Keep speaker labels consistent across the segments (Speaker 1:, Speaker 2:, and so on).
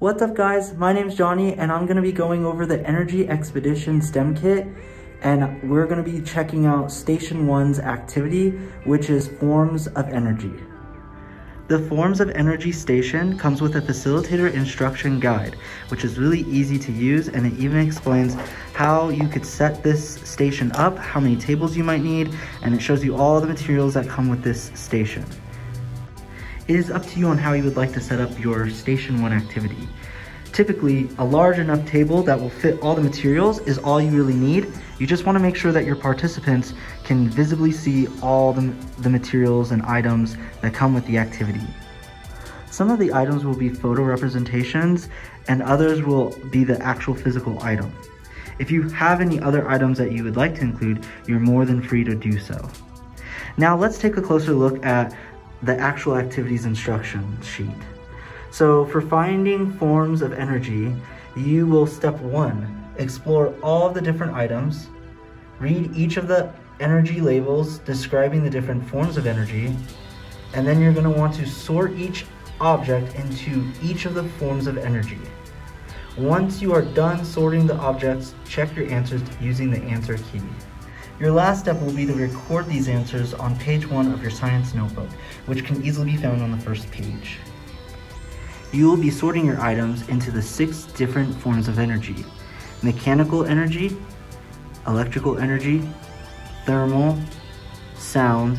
Speaker 1: What's up guys, my name's Johnny and I'm gonna be going over the Energy Expedition STEM Kit and we're gonna be checking out Station 1's activity, which is Forms of Energy. The Forms of Energy station comes with a facilitator instruction guide, which is really easy to use and it even explains how you could set this station up, how many tables you might need, and it shows you all the materials that come with this station. It is up to you on how you would like to set up your Station 1 activity. Typically, a large enough table that will fit all the materials is all you really need. You just want to make sure that your participants can visibly see all the, the materials and items that come with the activity. Some of the items will be photo representations and others will be the actual physical item. If you have any other items that you would like to include, you're more than free to do so. Now let's take a closer look at the actual activities instruction sheet. So for finding forms of energy, you will step one, explore all the different items, read each of the energy labels describing the different forms of energy, and then you're gonna want to sort each object into each of the forms of energy. Once you are done sorting the objects, check your answers using the answer key. Your last step will be to record these answers on page one of your science notebook, which can easily be found on the first page. You will be sorting your items into the six different forms of energy. Mechanical energy, electrical energy, thermal, sound,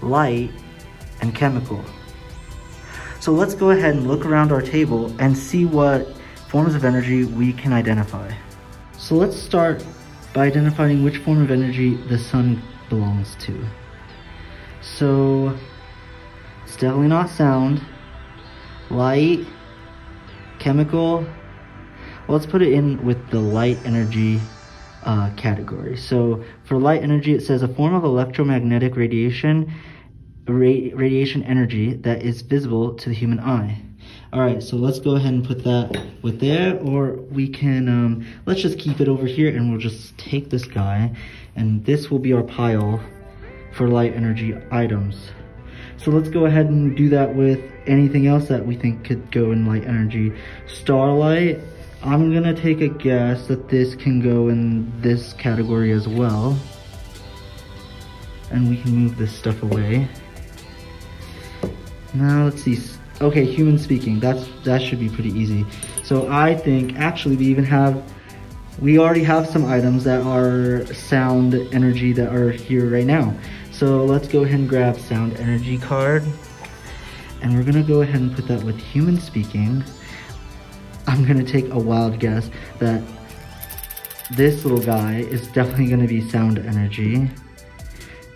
Speaker 1: light, and chemical. So let's go ahead and look around our table and see what forms of energy we can identify. So let's start by identifying which form of energy the sun belongs to. So it's definitely not sound, light, chemical. Well, let's put it in with the light energy uh, category. So for light energy, it says a form of electromagnetic radiation, ra radiation energy that is visible to the human eye. All right, so let's go ahead and put that with there, or we can, um, let's just keep it over here and we'll just take this guy, and this will be our pile for light energy items. So let's go ahead and do that with anything else that we think could go in light energy. Starlight, I'm gonna take a guess that this can go in this category as well. And we can move this stuff away. Now let's see, Okay, human speaking, that's that should be pretty easy. So I think actually we even have, we already have some items that are sound energy that are here right now. So let's go ahead and grab sound energy card. And we're gonna go ahead and put that with human speaking. I'm gonna take a wild guess that this little guy is definitely gonna be sound energy.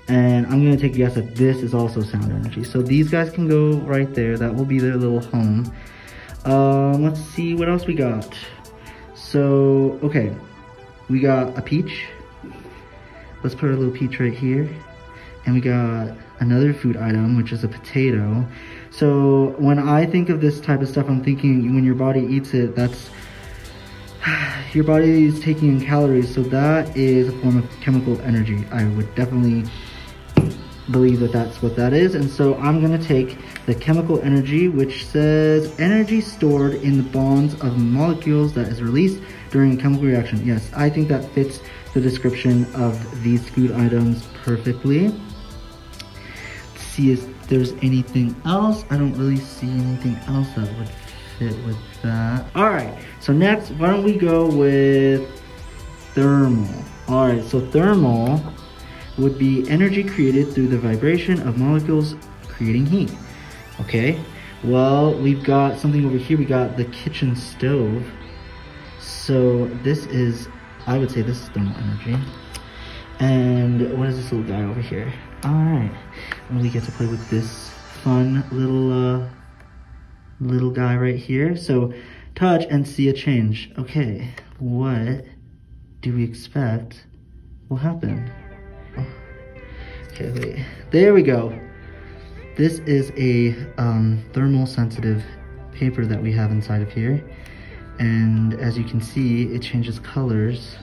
Speaker 1: And I'm gonna take a guess that this is also sound energy. So these guys can go right there. That will be their little home. Um, let's see what else we got. So, okay, we got a peach. Let's put a little peach right here. And we got another food item, which is a potato. So when I think of this type of stuff, I'm thinking when your body eats it, that's, your body is taking in calories. So that is a form of chemical energy. I would definitely believe that that's what that is. And so I'm gonna take the chemical energy, which says energy stored in the bonds of molecules that is released during a chemical reaction. Yes, I think that fits the description of these food items perfectly. Let's see if there's anything else. I don't really see anything else that would fit with that. All right, so next, why don't we go with thermal? All right, so thermal would be energy created through the vibration of molecules creating heat. Okay, well, we've got something over here. We got the kitchen stove. So this is, I would say this is thermal energy. And what is this little guy over here? All right, we get to play with this fun little, uh, little guy right here. So touch and see a change. Okay, what do we expect will happen? Okay, wait. There we go. This is a um, thermal sensitive paper that we have inside of here. And as you can see, it changes colors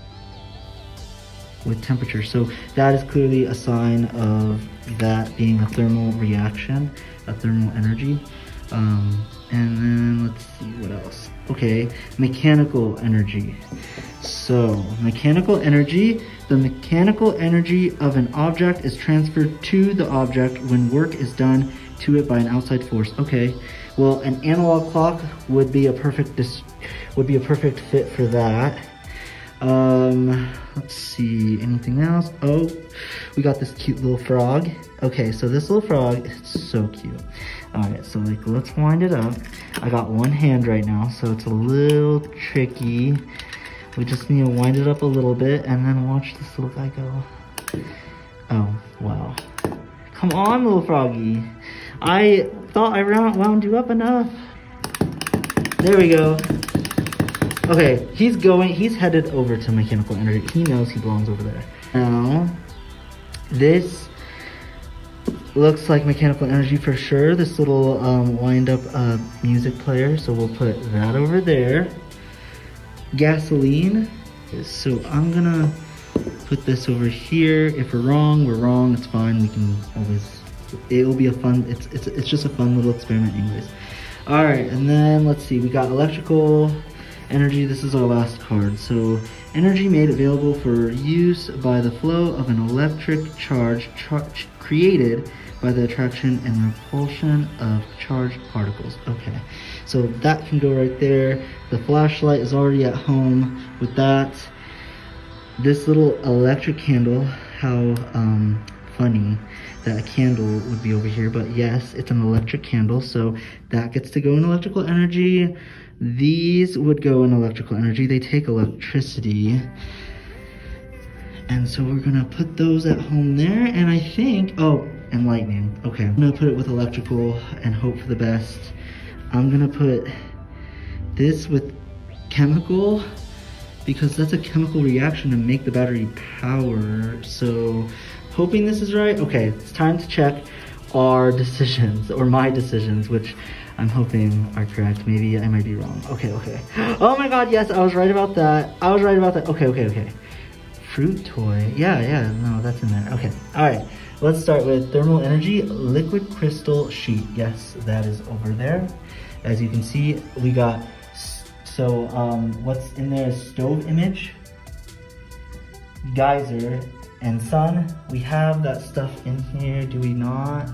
Speaker 1: with temperature. So that is clearly a sign of that being a thermal reaction, a thermal energy. Um, and then let's see what else. okay, mechanical energy. So, mechanical energy, the mechanical energy of an object is transferred to the object when work is done to it by an outside force. Okay, well, an analog clock would be a perfect would be a perfect fit for that. Um, let's see, anything else? Oh, we got this cute little frog. Okay, so this little frog is so cute. All right, so like, let's wind it up. I got one hand right now, so it's a little tricky. We just need to wind it up a little bit and then watch this little guy go. Oh, wow. Come on, little froggy. I thought I wound you up enough. There we go. Okay, he's going, he's headed over to mechanical energy. He knows he belongs over there. Now, this looks like mechanical energy for sure. This little um, wind up uh, music player. So we'll put that over there. Gasoline. So I'm gonna put this over here. If we're wrong, we're wrong. It's fine. We can always, it will be a fun, it's, it's, it's just a fun little experiment anyways. All right, and then let's see, we got electrical, energy, this is our last card. So energy made available for use by the flow of an electric charge char created by the attraction and repulsion of charged particles. Okay, so that can go right there. The flashlight is already at home with that. This little electric candle, how um, funny that a candle would be over here, but yes, it's an electric candle, so that gets to go in electrical energy. These would go in electrical energy. They take electricity. And so we're gonna put those at home there. And I think, oh, and lightning. Okay, I'm gonna put it with electrical and hope for the best. I'm gonna put this with chemical because that's a chemical reaction to make the battery power. So hoping this is right. Okay, it's time to check our decisions or my decisions, which I'm hoping are correct. Maybe I might be wrong. Okay, okay. Oh my god, yes, I was right about that. I was right about that. Okay, okay, okay. Fruit toy. Yeah, yeah, no, that's in there. Okay, all right. Let's start with thermal energy, liquid crystal sheet. Yes, that is over there. As you can see, we got, so um, what's in there is stove image, geyser, and sun. We have that stuff in here, do we not?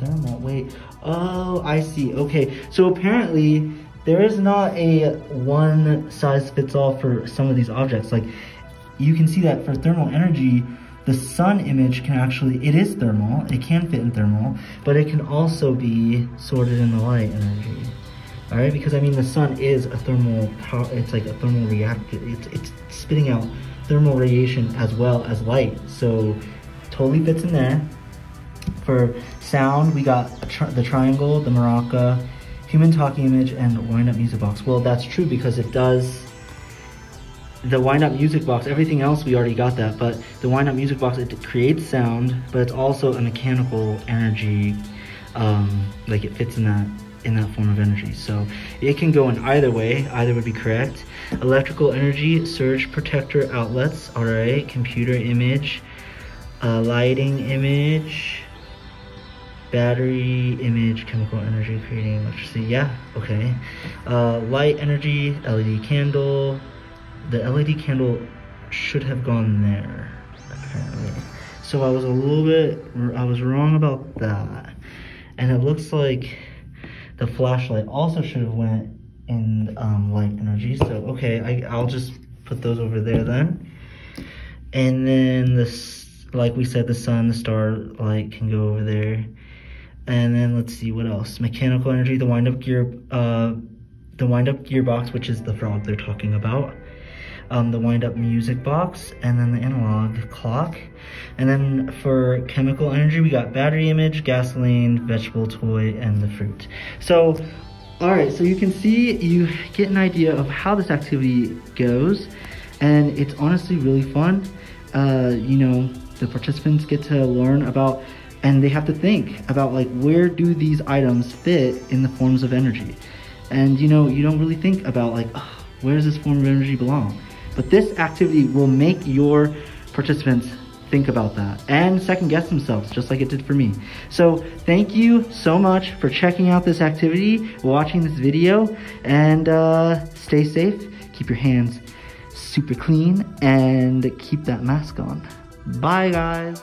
Speaker 1: Thermal, wait. Oh, I see. Okay, so apparently there is not a one size fits all for some of these objects. Like you can see that for thermal energy, the sun image can actually, it is thermal, it can fit in thermal, but it can also be sorted in the light energy. All right, because I mean the sun is a thermal, it's like a thermal reactor, it's, it's spitting out thermal radiation as well as light. So totally fits in there. For sound, we got tri the triangle, the maraca, human talking image, and the wind-up music box. Well, that's true because it does the wind-up music box, everything else we already got that, but the wind-up music box, it creates sound, but it's also a mechanical energy, um, like it fits in that in that form of energy. So it can go in either way, either would be correct. Electrical energy, surge protector outlets, all right, computer image, uh, lightning image, battery image chemical energy creating electricity yeah okay uh, light energy LED candle the LED candle should have gone there apparently. So i was a little bit i was wrong about that. And it looks like the flashlight also should have went in um, light energy. So okay I, i'll just put those over there then. And then this like we said the sun the star light can go over there. And then let's see what else. Mechanical energy, the wind-up gear, uh, the wind-up gearbox, which is the frog they're talking about. Um, the wind-up music box, and then the analog clock. And then for chemical energy, we got battery image, gasoline, vegetable toy, and the fruit. So, all right, so you can see, you get an idea of how this activity goes, and it's honestly really fun. Uh, you know, the participants get to learn about and they have to think about like where do these items fit in the forms of energy and you know you don't really think about like where does this form of energy belong but this activity will make your participants think about that and second guess themselves just like it did for me. So thank you so much for checking out this activity, watching this video, and uh, stay safe. Keep your hands super clean and keep that mask on. Bye guys.